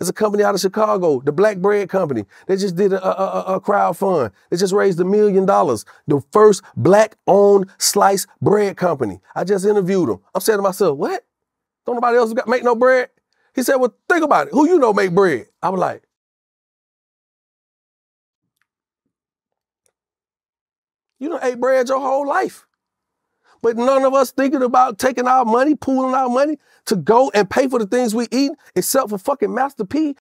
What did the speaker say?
It's a company out of Chicago, the Black Bread Company. They just did a, a, a crowd fund. They just raised a million dollars. The first black-owned sliced bread company. I just interviewed them. I'm saying to myself, what? Don't nobody else got, make no bread? He said, well, think about it. Who you know make bread? I was like, you done ate bread your whole life. But none of us thinking about taking our money, pooling our money to go and pay for the things we eat, except for fucking Master P